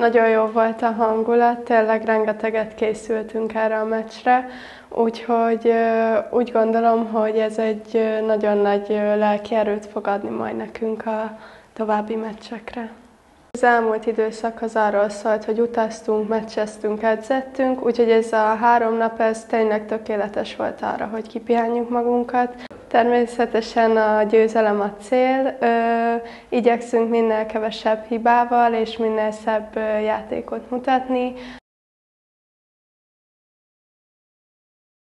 Nagyon jó volt a hangulat, tényleg rengeteget készültünk erre a meccsre, úgyhogy úgy gondolom, hogy ez egy nagyon nagy lelki erőt fog adni majd nekünk a további meccsekre. Az elmúlt időszak az arról szólt, hogy utaztunk, meccseztünk, edzettünk, úgyhogy ez a három nap ez tényleg tökéletes volt arra, hogy kipihenjük magunkat. Természetesen a győzelem a cél, igyekszünk minél kevesebb hibával és minél szebb játékot mutatni.